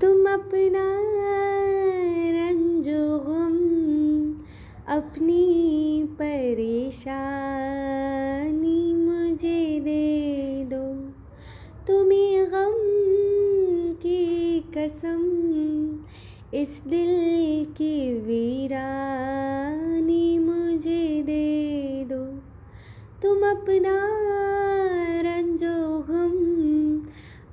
तुम अपना रंजो गम अपनी परेशानी मुझे दे दो। तुम्हें गम की कसम, इस दिल की वीरानी मुझे दे दो। तुम अपना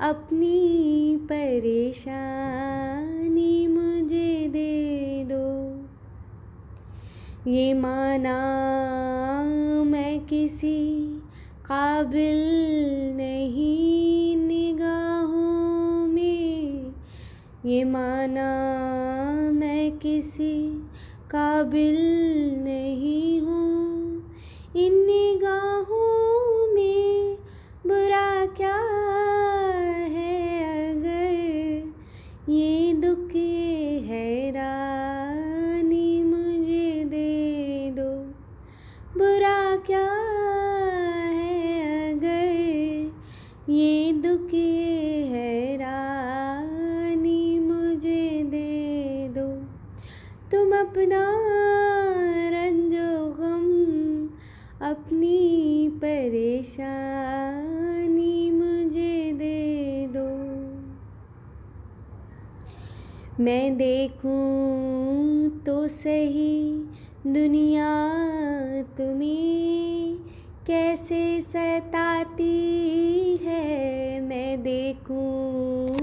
अपनी परेशानी मुझे दे दो। ये माना मैं किसी काबिल नहीं निगाहों में। ये माना मैं किसी काबिल नहीं हूँ। इन निगाहों दुख हैरानी मुझे दे दो। बुरा क्या है अगर ये दुख हैरानी मुझे दे दो। तुम अपना रंजो गम, अपनी परेशानी मैं देखूँ तो सही दुनिया तुम्हें कैसे सताती है? मैं देखूँ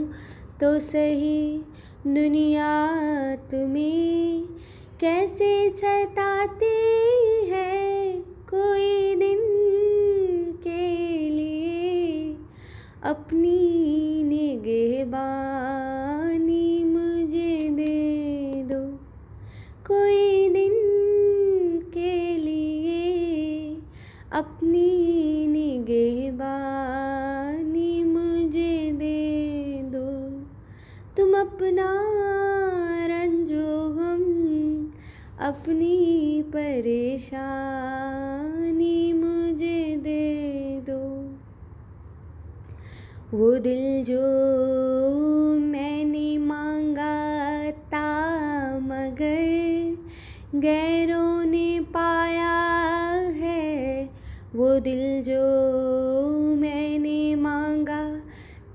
तो सही दुनिया तुम्हें कैसे सताती है? कोई दिन के लिए अपनी निगहबानी अपनी निगहबानी मुझे दे दो। तुम अपना रंजो गम अपनी परेशानी मुझे दे दो। वो दिल जो मैंने मांगा था, मगर गैरों ने है वो दिल जो मैंने मांगा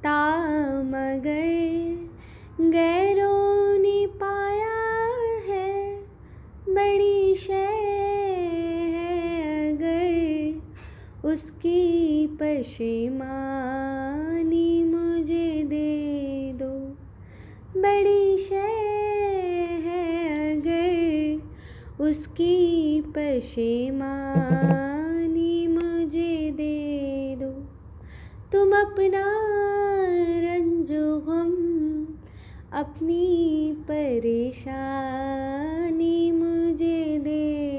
था, मगर गैरों ने पाया है, बड़ी शय है अगर उसकी पशेमानी मुझे दे दो। बड़ी शय है अगर उसकी पशेमानी तुम अपना रंजो गम अपनी परेशानी मुझे दे।